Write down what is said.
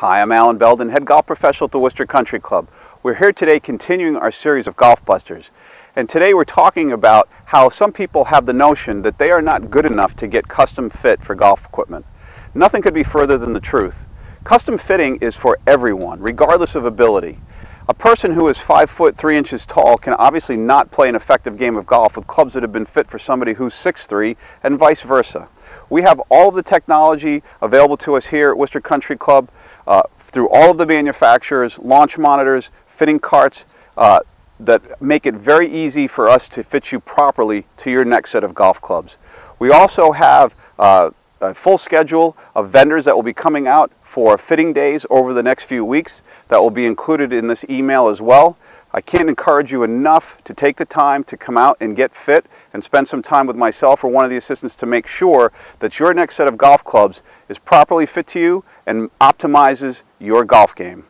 Hi, I'm Alan Belden, head golf professional at the Worcester Country Club. We're here today continuing our series of Golf Busters. And today we're talking about how some people have the notion that they are not good enough to get custom fit for golf equipment. Nothing could be further than the truth. Custom fitting is for everyone, regardless of ability. A person who is 5 foot 3 inches tall can obviously not play an effective game of golf with clubs that have been fit for somebody who's 6'3 and vice versa. We have all of the technology available to us here at Worcester Country Club uh, through all of the manufacturers, launch monitors, fitting carts uh, that make it very easy for us to fit you properly to your next set of golf clubs. We also have uh, a full schedule of vendors that will be coming out for fitting days over the next few weeks that will be included in this email as well. I can't encourage you enough to take the time to come out and get fit and spend some time with myself or one of the assistants to make sure that your next set of golf clubs is properly fit to you and optimizes your golf game.